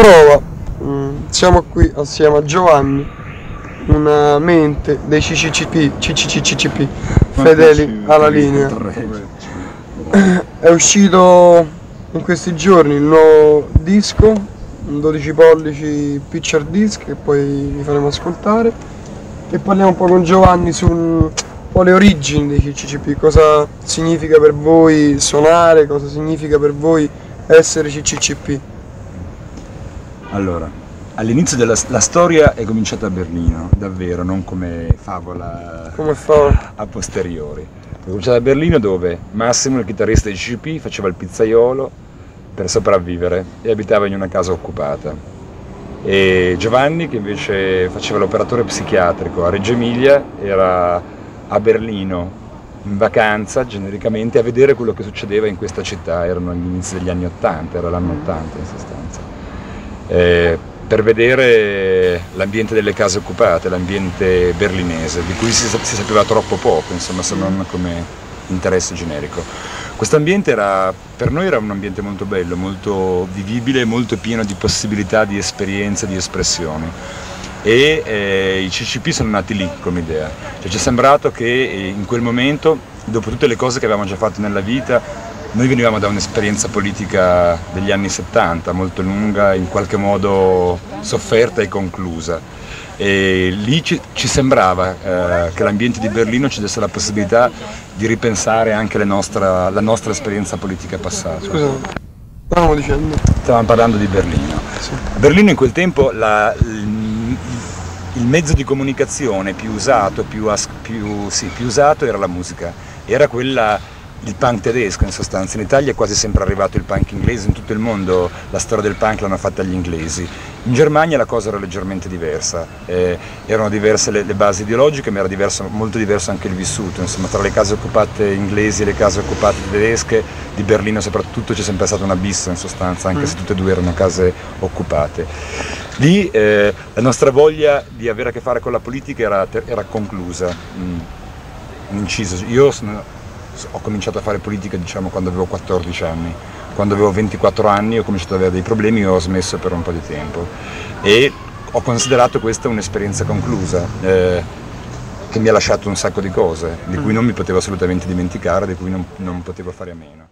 prova. Mm, siamo qui assieme a Giovanni, una mente dei CCCP, CCCCP fedeli alla linea. È uscito in questi giorni il nuovo disco, un 12 pollici picture disc che poi vi faremo ascoltare e parliamo un po' con Giovanni su un po' le origini dei CCCP, cosa significa per voi suonare, cosa significa per voi essere CCCP. Allora, all'inizio della la storia è cominciata a Berlino, davvero, non come favola come a posteriori. È cominciata a Berlino dove Massimo, il chitarrista di CCP, faceva il pizzaiolo per sopravvivere e abitava in una casa occupata. E Giovanni, che invece faceva l'operatore psichiatrico a Reggio Emilia, era a Berlino in vacanza genericamente a vedere quello che succedeva in questa città, erano gli inizi degli anni Ottanta, era l'anno Ottanta in sostanza eh, per vedere l'ambiente delle case occupate, l'ambiente berlinese, di cui si, si, sapeva troppo poco, insomma, se non come interesse generico. Questo ambiente era, per noi era un ambiente molto bello, molto vivibile, molto pieno di possibilità, di esperienze, di espressioni e eh, i CCP sono nati lì come idea. Cioè, ci è sembrato che eh, in quel momento, dopo tutte le cose che avevamo già fatto nella vita, noi venivamo da un'esperienza politica degli anni 70, molto lunga, in qualche modo sofferta e conclusa. E lì ci, ci sembrava eh, che l'ambiente di Berlino ci desse la possibilità di ripensare anche nostra, la nostra esperienza politica passata. Scusa, stavamo dicendo? Stavamo parlando di Berlino. Sì. Berlino in quel tempo la, il, il, mezzo di comunicazione più usato, più, più, sì, più usato era la musica, era quella il punk tedesco in sostanza, in Italia è quasi sempre arrivato il punk inglese, in tutto il mondo la storia del punk l'hanno fatta gli inglesi, in Germania la cosa era leggermente diversa, eh, erano diverse le, le, basi ideologiche ma era diverso, molto diverso anche il vissuto, insomma tra le case occupate inglesi e le case occupate tedesche, di Berlino soprattutto c'è sempre stato un abisso in sostanza, anche mm. se tutte e due erano case occupate. Lì eh, la nostra voglia di avere a che fare con la politica era, era conclusa, mm. inciso. Io sono, ho cominciato a fare politica diciamo, quando avevo 14 anni. Quando avevo 24 anni ho cominciato ad avere dei problemi e ho smesso per un po' di tempo. E ho considerato questa un'esperienza conclusa. Eh, che mi ha lasciato un sacco di cose, di cui non mi potevo assolutamente dimenticare, di cui non, non potevo fare a meno.